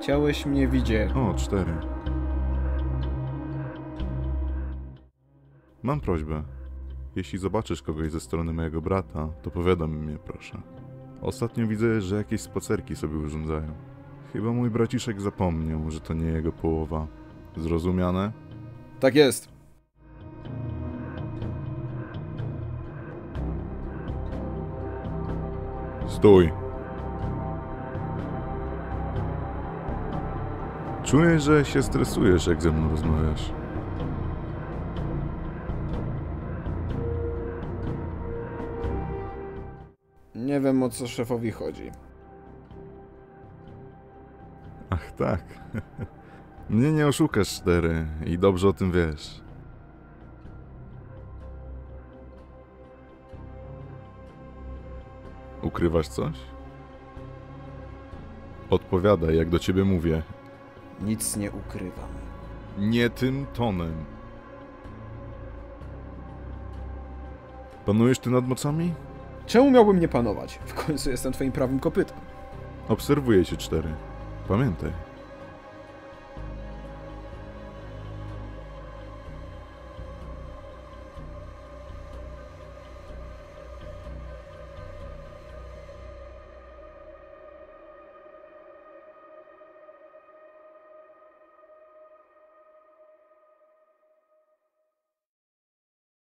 Chciałeś mnie widzieć. O, cztery. Mam prośbę. Jeśli zobaczysz kogoś ze strony mojego brata, to powiadam mnie, proszę. Ostatnio widzę, że jakieś spacerki sobie urządzają. Chyba mój braciszek zapomniał, że to nie jego połowa. Zrozumiane? Tak jest. Stój! Czuję, że się stresujesz, jak ze mną rozmawiasz. Nie wiem o co szefowi chodzi. Ach tak. Mnie nie oszukasz, cztery, i dobrze o tym wiesz. Ukrywasz coś? Odpowiadaj, jak do ciebie mówię. Nic nie ukrywam. Nie tym tonem. Panujesz ty nad mocami? Czemu miałbym nie panować? W końcu jestem twoim prawym kopytem. Obserwuję cię cztery. Pamiętaj.